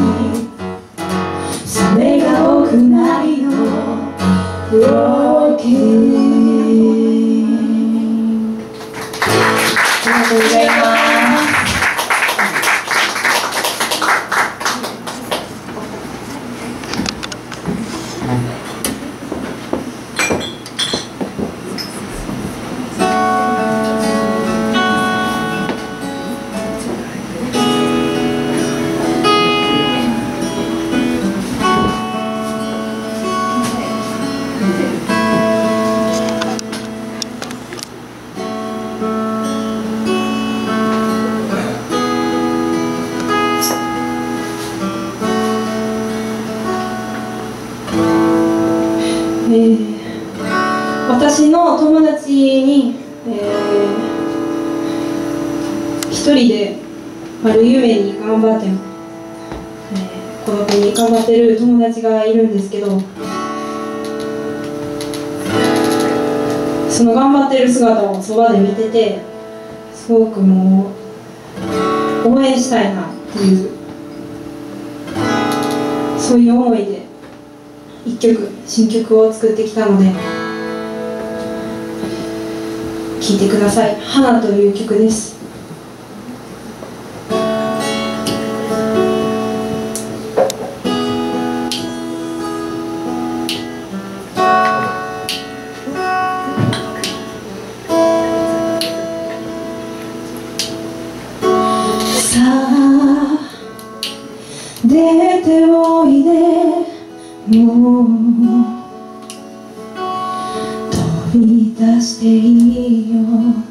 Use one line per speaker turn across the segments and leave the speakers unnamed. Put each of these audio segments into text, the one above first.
you. 新曲を作ってきたので聴いてください「花」という曲です。amor. Tu yo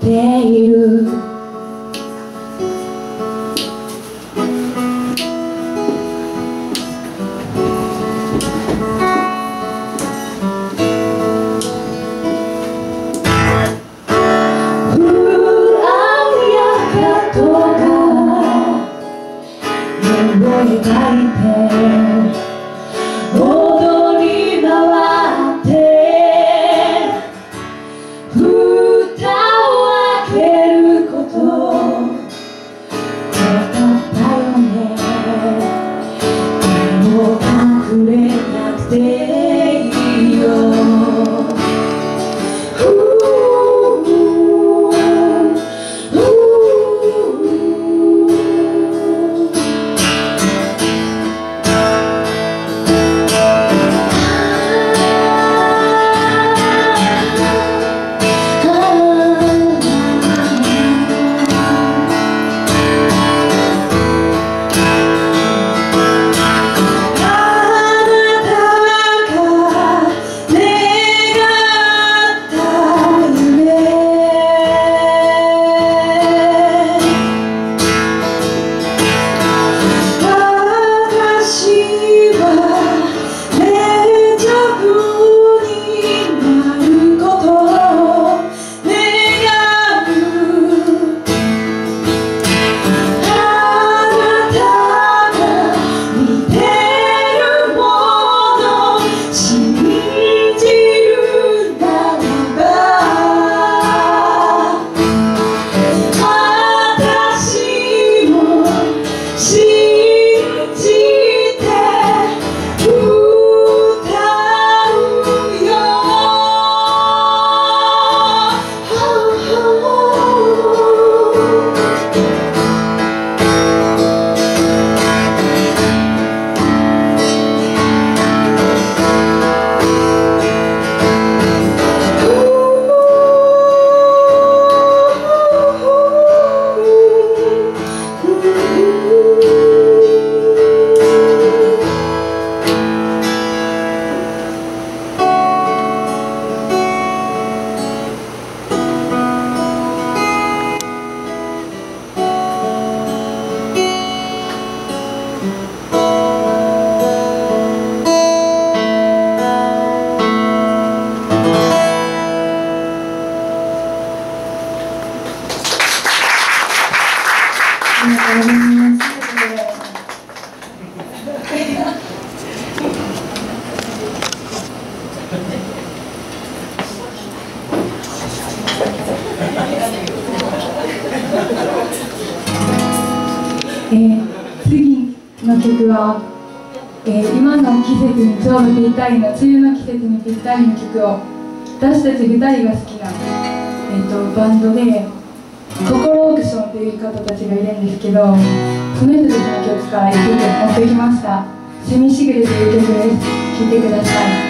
っている。
2人の曲を。私たち2人が好きな、えー、とバンドで心オークションという方たちがいるんですけどその人たちの曲から1曲持ってきました「セミしぐれ」という曲です。聴いてください「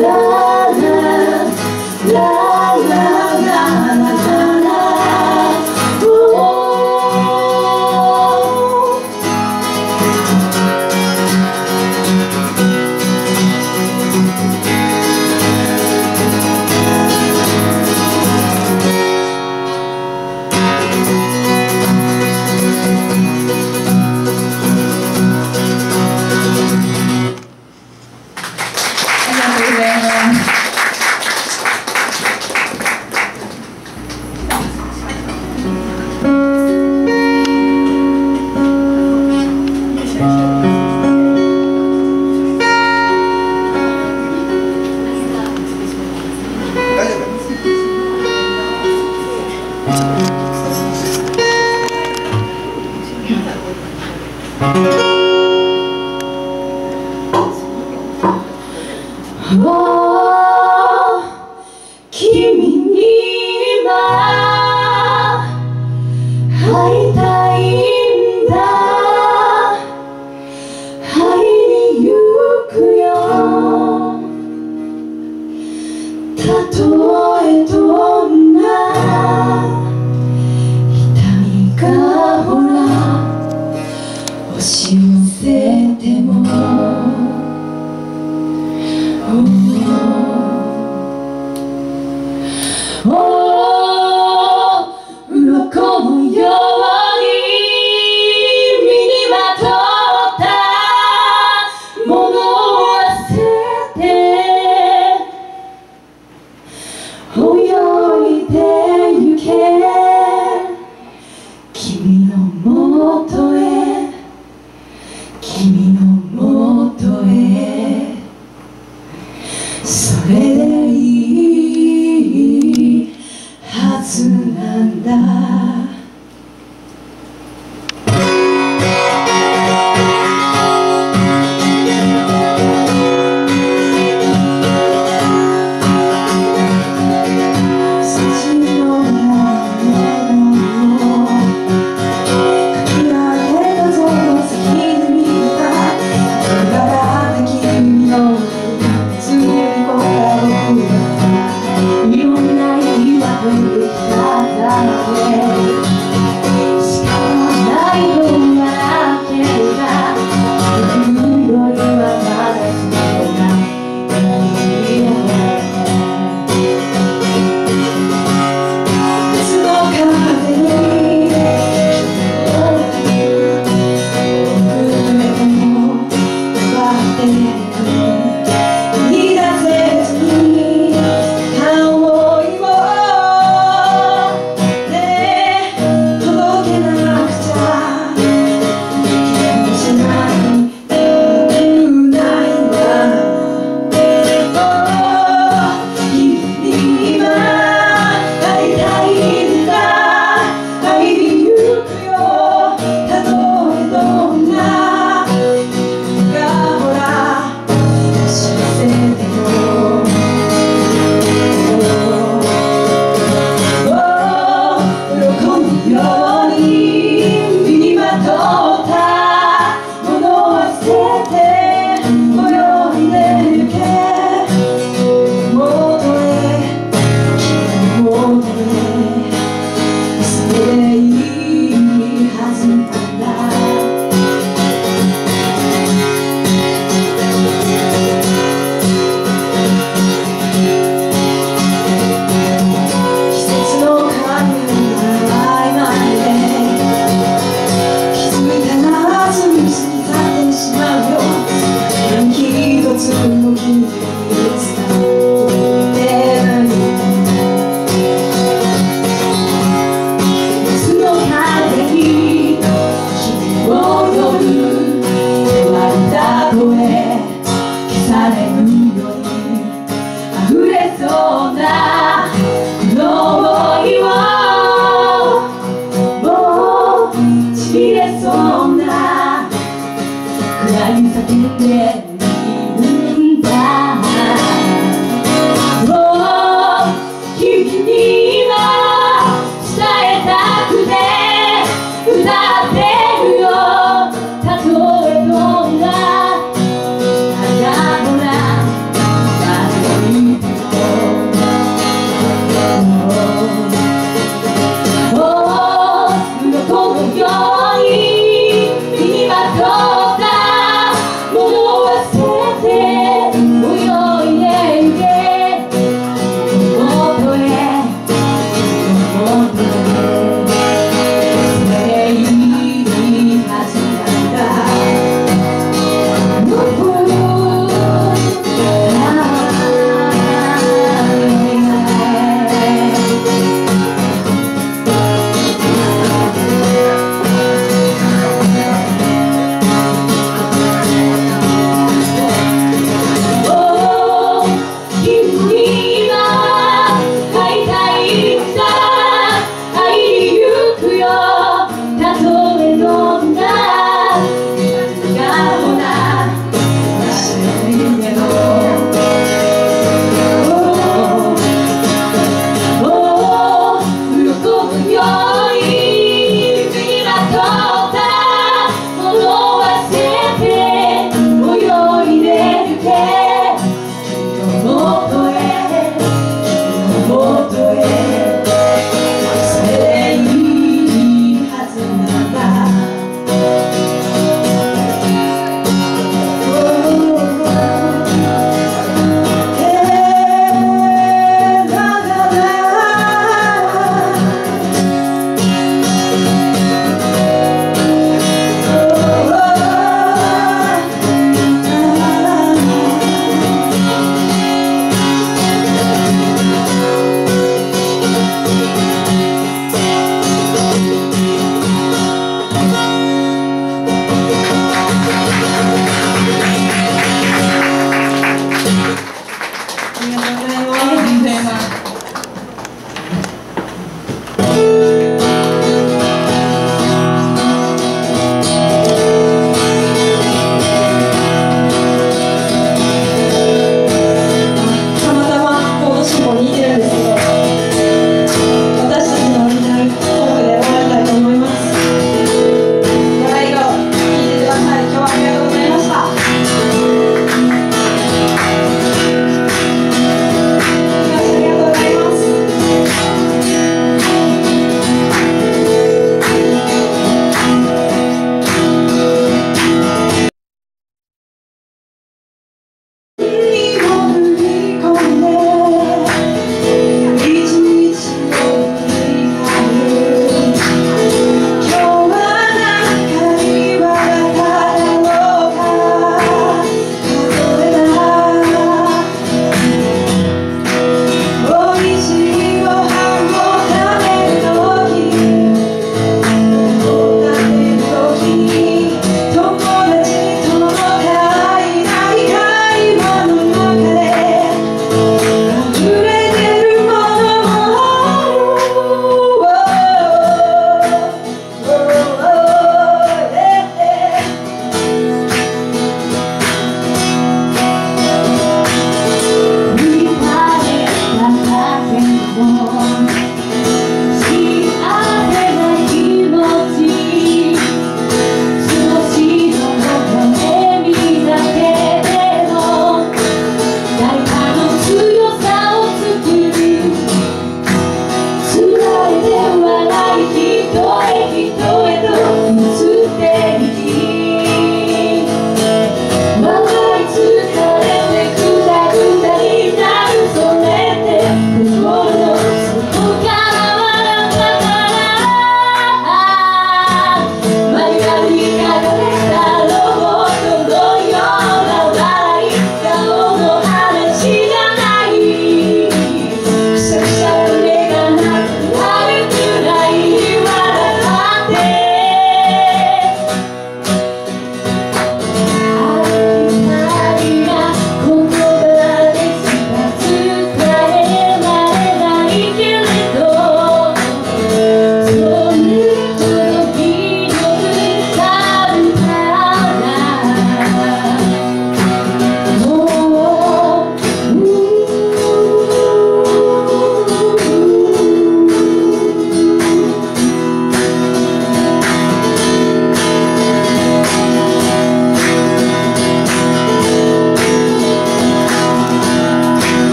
love.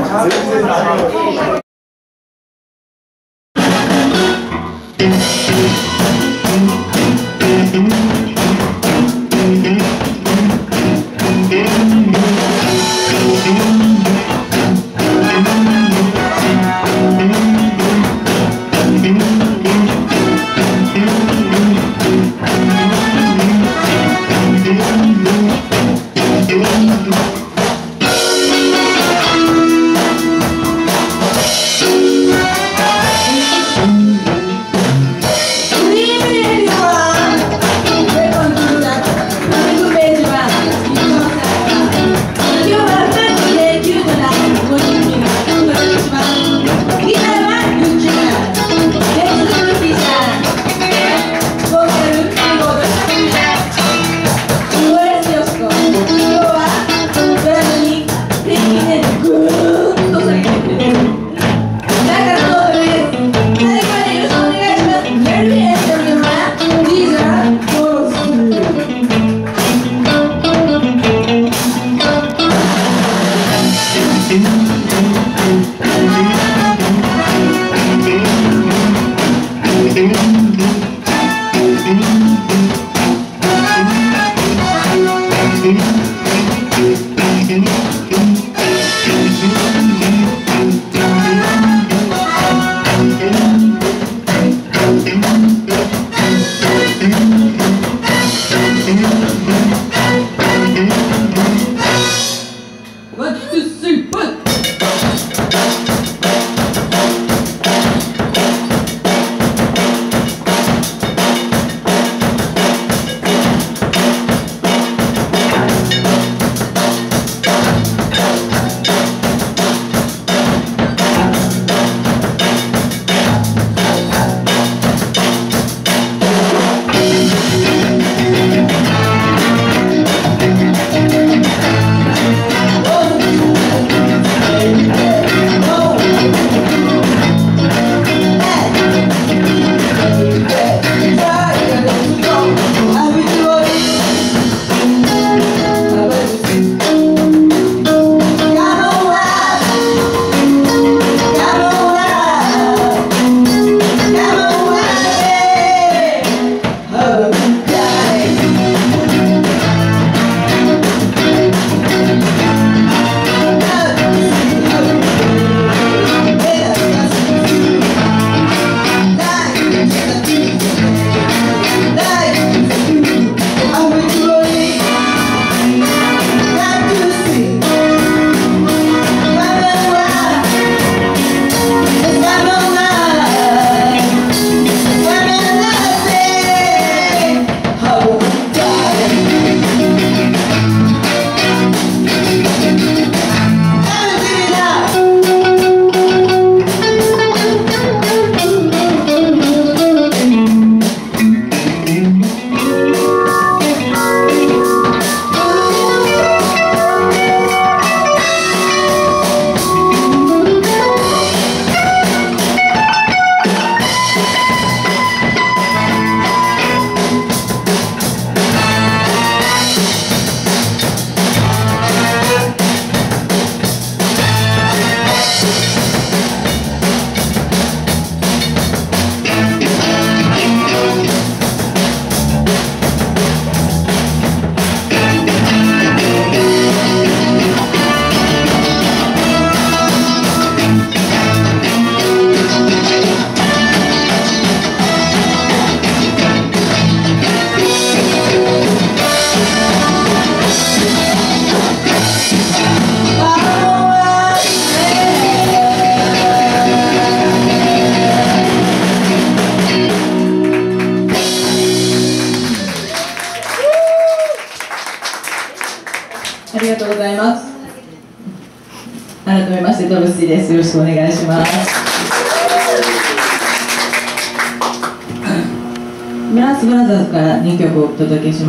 あ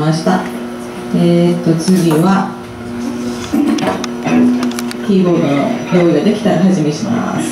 ました。えー、っと次はキーボードの用意ができたら始めします。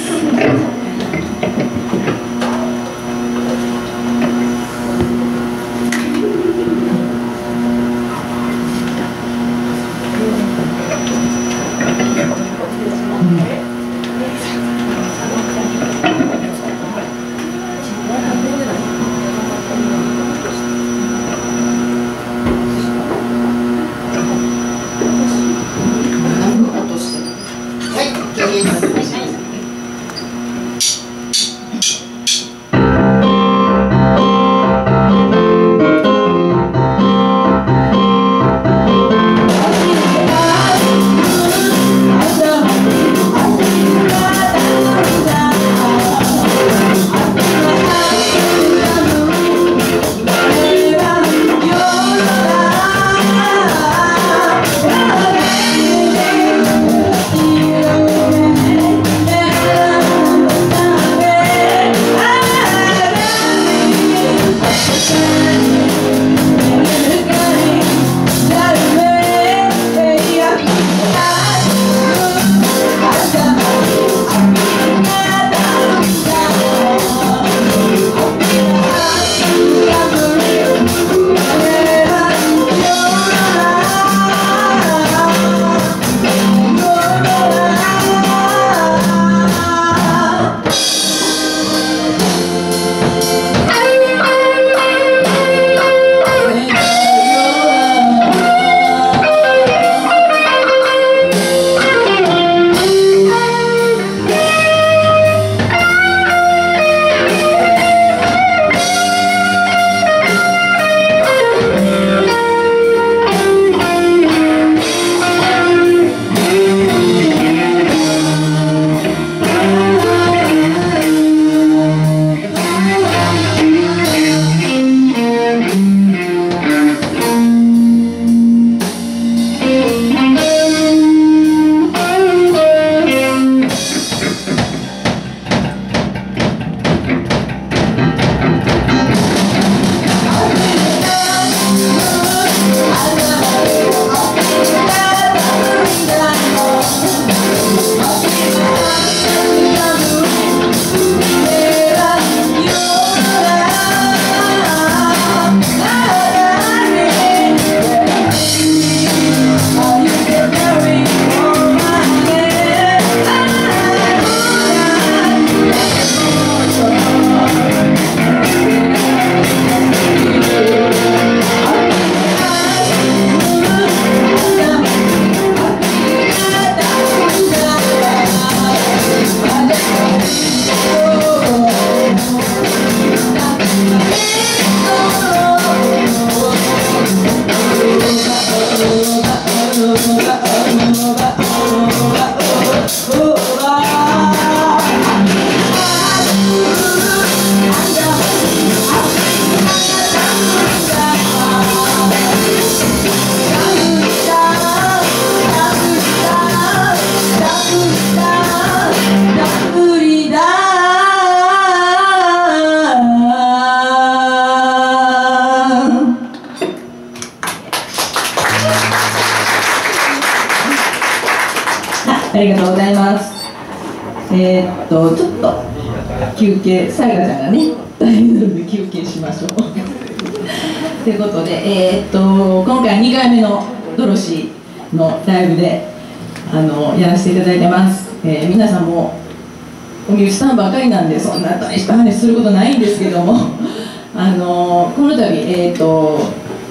なんでそんな大した話することないんですけども。あのこの度えー、と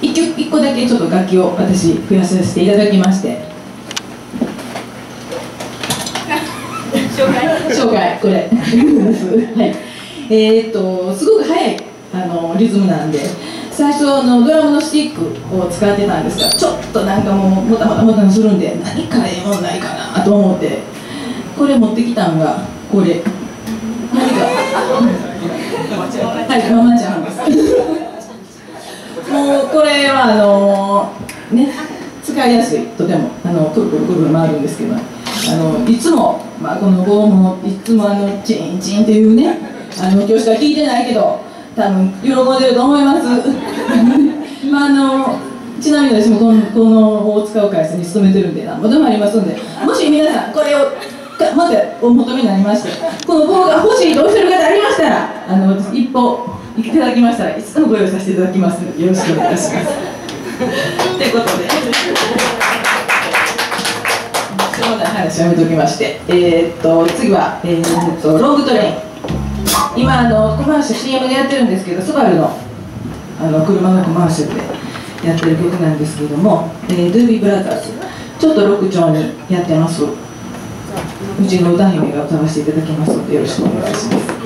1曲1個だけちょっと楽器を私増やさせていただきまして。紹介。これ。はい。えー、とすごく速いあのリズムなんで。最初のドラムのスティックを使ってたんですがちょっとなんかもうもたもたもたするんで何かええもんないかなと思ってこれ持ってきたんがこれ何かはいママちゃんですもうこれはあのね使いやすい。とてもあのくるくるくる回るんですけどあのいつも、まあ、この棒もいつもあのチンチンっていうねあの今日しか聞いてないけど多分喜んでると思います。まああのちなみに私もこのこの棒を使う会社に勤めてるんでなんぼでもありますんでもし皆さんこれをかまたお求めになりましてこの棒が欲しいとおっしゃる方ありましたらあの一歩いただきましたらいつでもご用意させていただきますのでよろしくお願いします。ということで。しょうな話やめときまして。えー、っと次は、えー、っとロングトレイン。今あのコマーシャル CM でやってるんですけどスバルのあの車のコマーシャルでやってる曲なんですけども、えー、ドゥービーブラザーズ。ちょっとロック調にやってます。うちの歌姫が歌わせていただきますのでよろしくお願いします。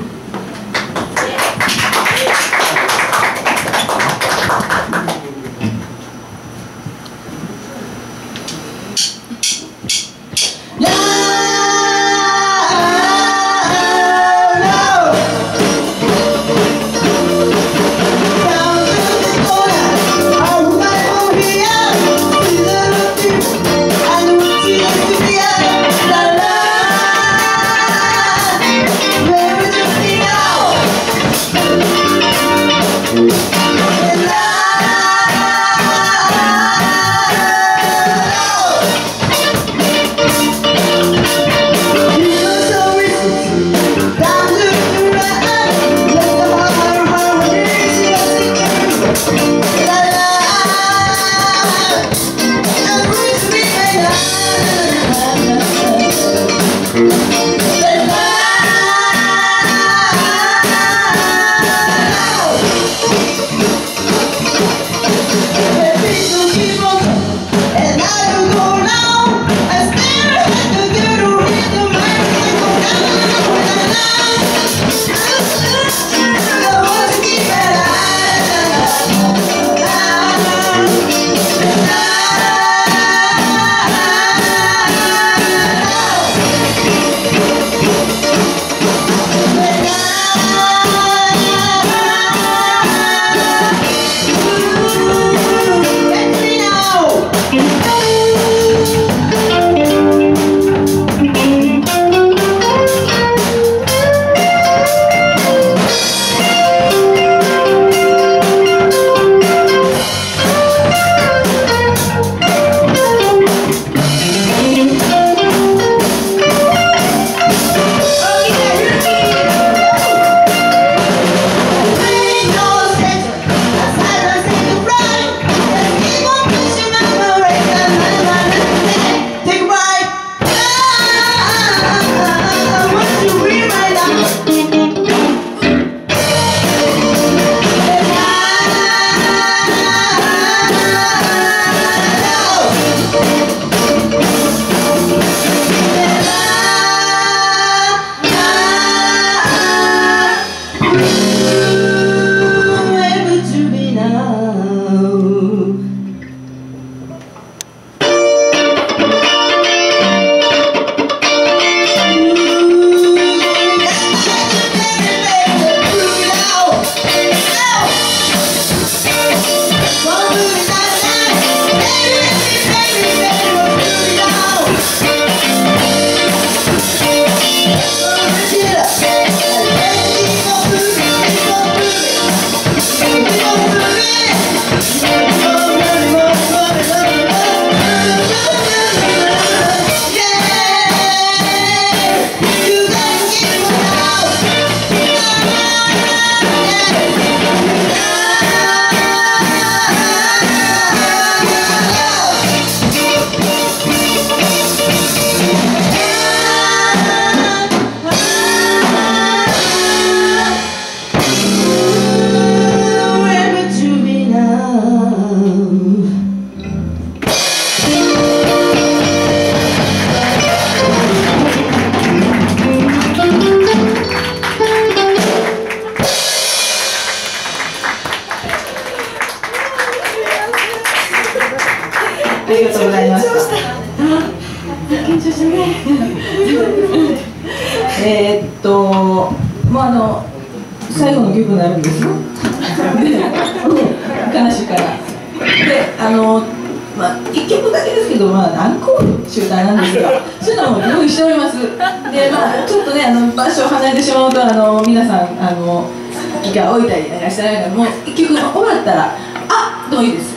ったら、あでもいいです。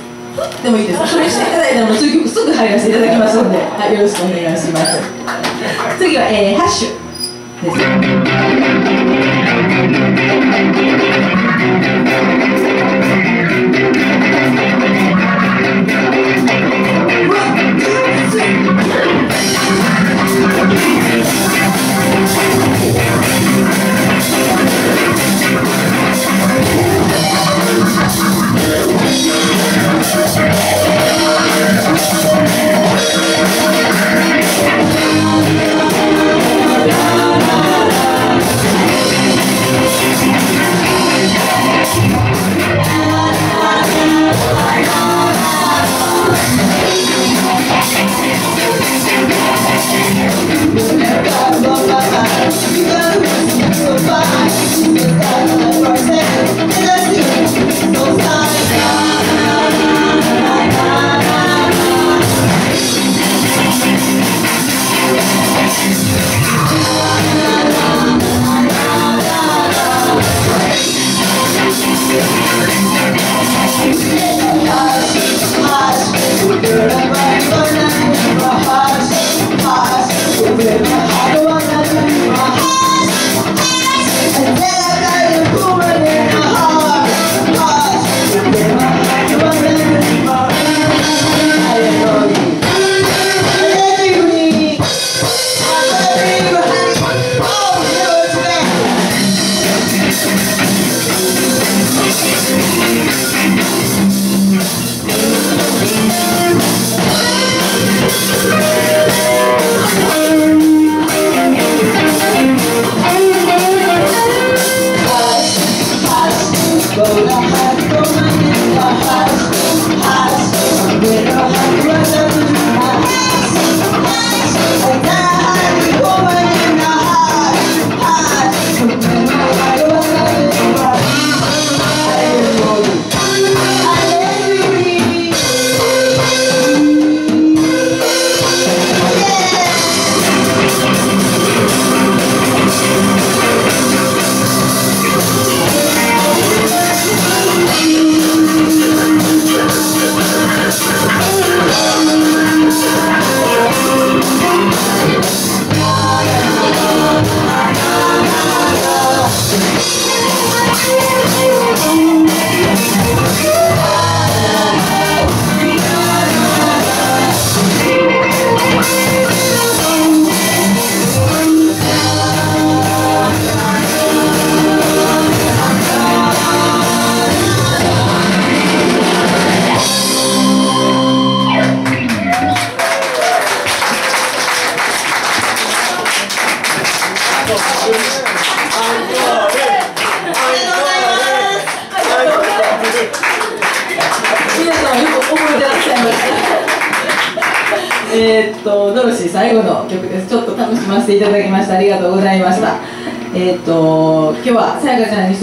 でもいいです。それしていただいたら、もうそういう曲すぐ入らせていただきますので、はい、よろしくお願いします。次は、えー、ハッシュです。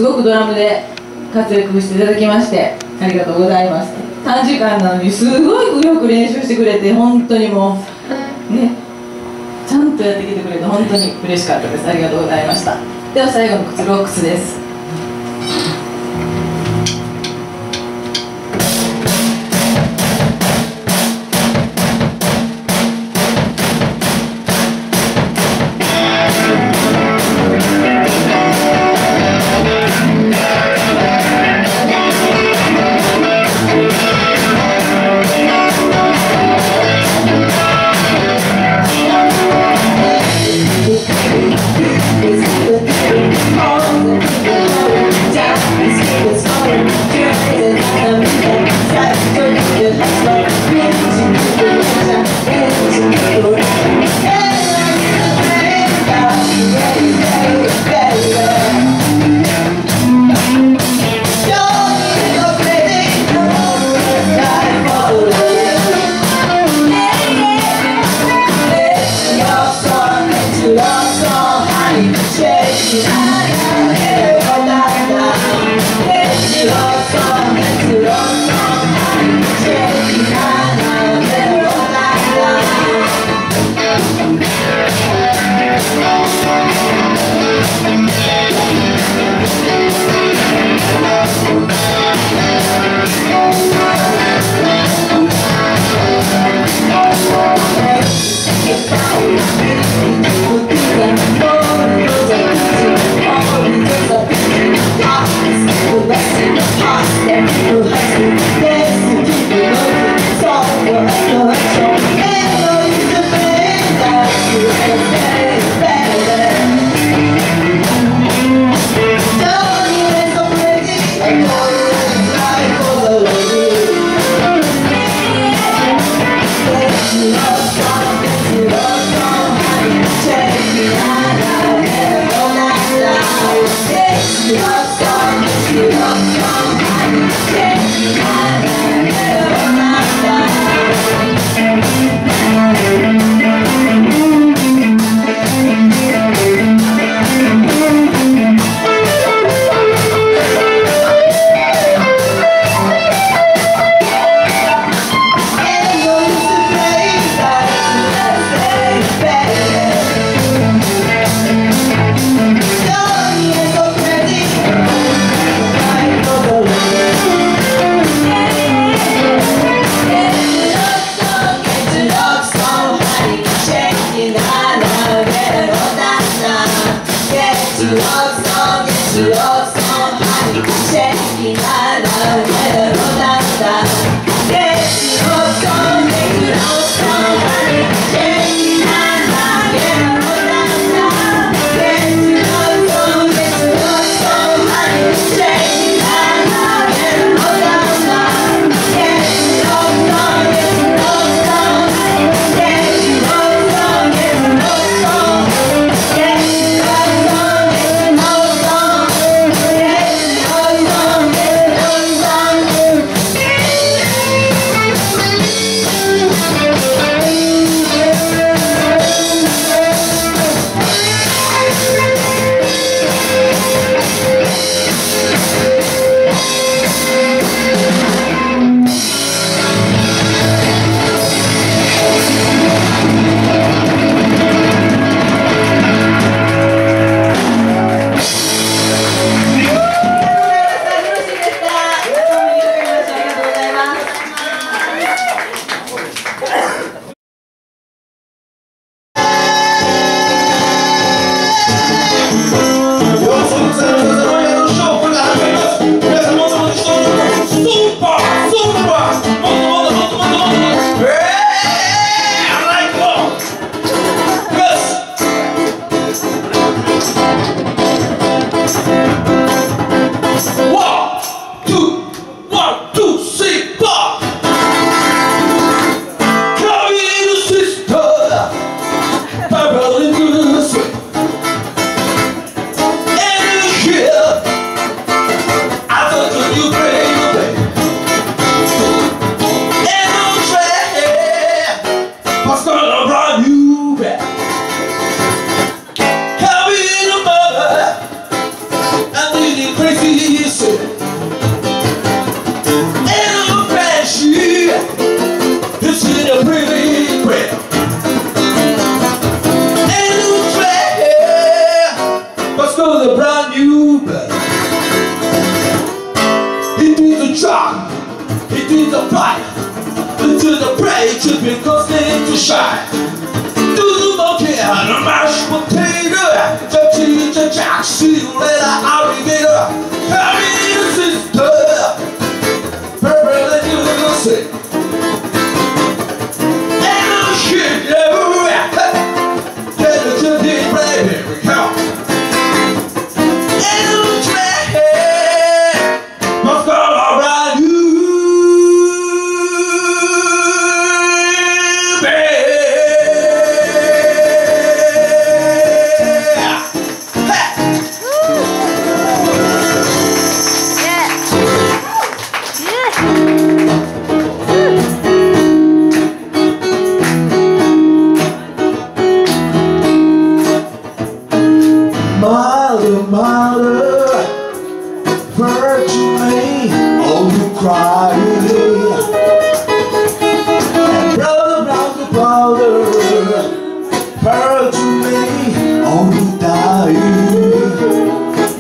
すごくドラムで活躍していただきまして、ありがとうございます。短時間なのにすごいよく練習してくれて、本当にもう、ね、ちゃんとやってきてくれて本当に嬉しかったです。ありがとうございました。では最後の靴ロックスです。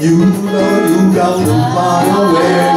You know you don't fly away.